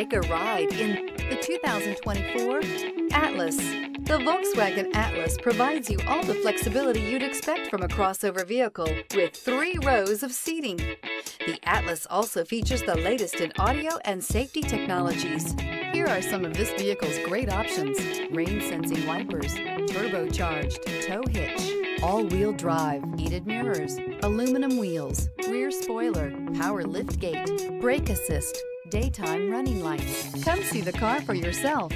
Take a ride in the 2024 Atlas. The Volkswagen Atlas provides you all the flexibility you'd expect from a crossover vehicle with three rows of seating. The Atlas also features the latest in audio and safety technologies. Here are some of this vehicle's great options. Rain sensing wipers, turbocharged, tow hitch, all-wheel drive, heated mirrors, aluminum wheels, rear spoiler, power lift gate, brake assist, daytime running lights. Come see the car for yourself.